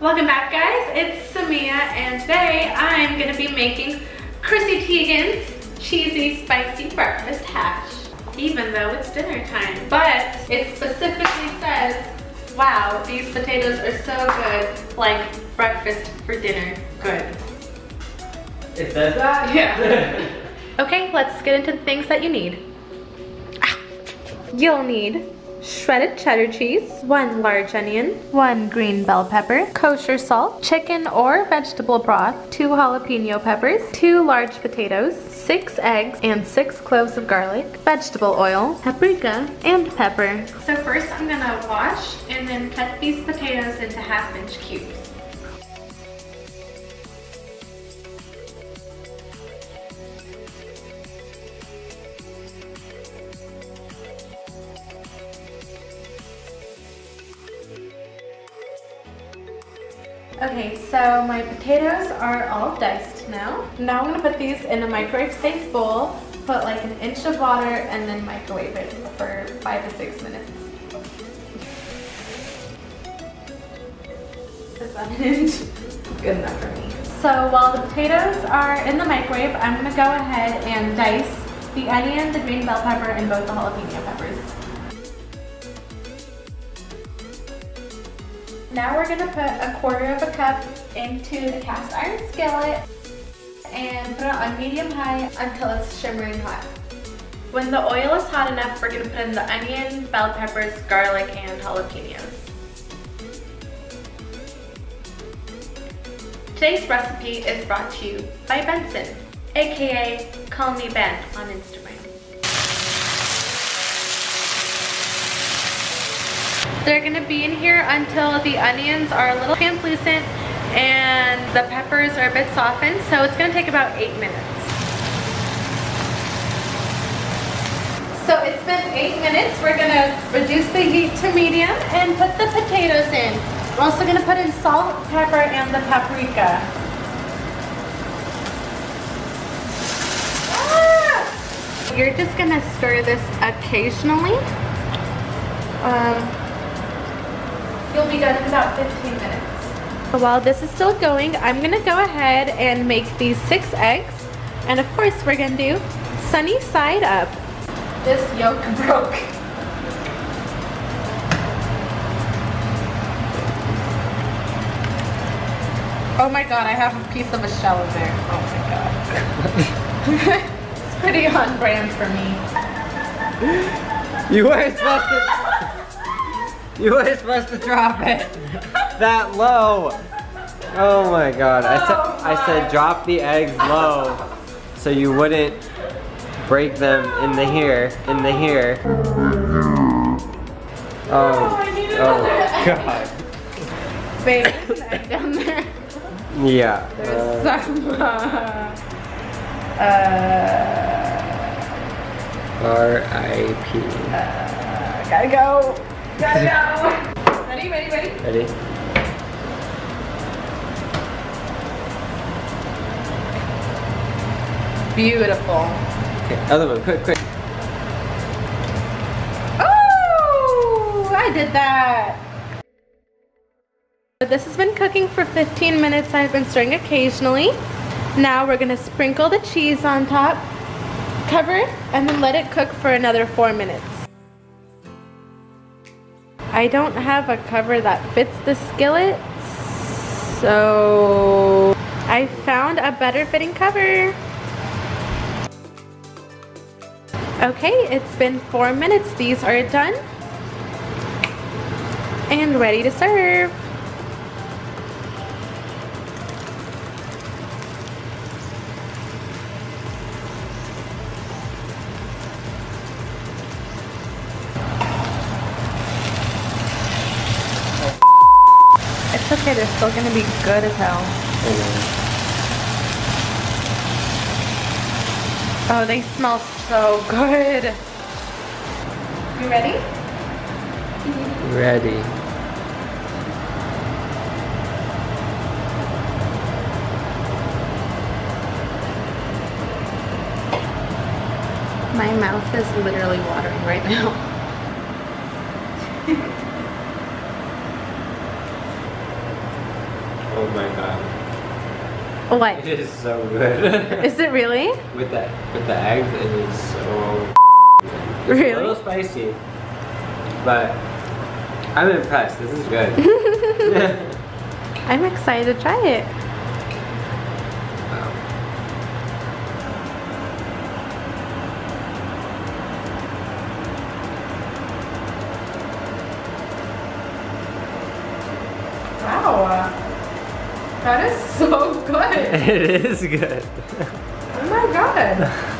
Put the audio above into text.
Welcome back guys, it's Samia and today I'm gonna be making Chrissy Teigen's cheesy spicy breakfast hash even though it's dinner time. But it specifically says, wow, these potatoes are so good, like breakfast for dinner good. It says that? Yeah. okay, let's get into the things that you need. Ah. You'll need shredded cheddar cheese, one large onion, one green bell pepper, kosher salt, chicken or vegetable broth, two jalapeno peppers, two large potatoes, six eggs, and six cloves of garlic, vegetable oil, paprika, and pepper. So first I'm gonna wash and then cut these potatoes into half inch cubes. Okay, so my potatoes are all diced now. Now I'm gonna put these in a microwave safe bowl, put like an inch of water and then microwave it for five to six minutes. Is that an inch? Good enough for me. So while the potatoes are in the microwave, I'm gonna go ahead and dice the onion, the green bell pepper, and both the jalapeno peppers. Now we're gonna put a quarter of a cup into the cast iron skillet and put it on medium high until it's shimmering hot. When the oil is hot enough, we're gonna put in the onion, bell peppers, garlic, and jalapenos. Today's recipe is brought to you by Benson, aka Call Me Ben on Instagram. They're gonna be in here until the onions are a little translucent and the peppers are a bit softened, so it's gonna take about eight minutes. So it's been eight minutes. We're gonna reduce the heat to medium and put the potatoes in. We're also gonna put in salt, pepper, and the paprika. Ah! You're just gonna stir this occasionally. Um, You'll be done in about 15 minutes. While this is still going, I'm gonna go ahead and make these six eggs. And of course, we're gonna do sunny side up. This yolk broke. Oh my god, I have a piece of a shell in there. Oh my god. it's pretty on brand for me. You weren't supposed to... You were supposed to drop it that low. Oh my god. I said I said drop the eggs low so you wouldn't break them in the here, in the here. Oh, oh god. Babe, there's an egg down there. Yeah. There's uh, some, uh, uh, R.I.P. uh, gotta go. Ready, ready, ready? Ready? Beautiful. Okay, other one, quick, quick. Oh, I did that. This has been cooking for 15 minutes. I've been stirring occasionally. Now we're gonna sprinkle the cheese on top, cover it, and then let it cook for another four minutes. I don't have a cover that fits the skillet, so I found a better fitting cover. Okay, it's been four minutes. These are done and ready to serve. It's they're still gonna be good as hell. Oh, they smell so good. You ready? Ready. My mouth is literally watering right now. Oh my god. Oh, what? It is so good. Is it really? with the with the eggs, it is so It's Really? a little spicy. But I'm impressed. This is good. I'm excited to try it. That is so good. it is good. Oh my god.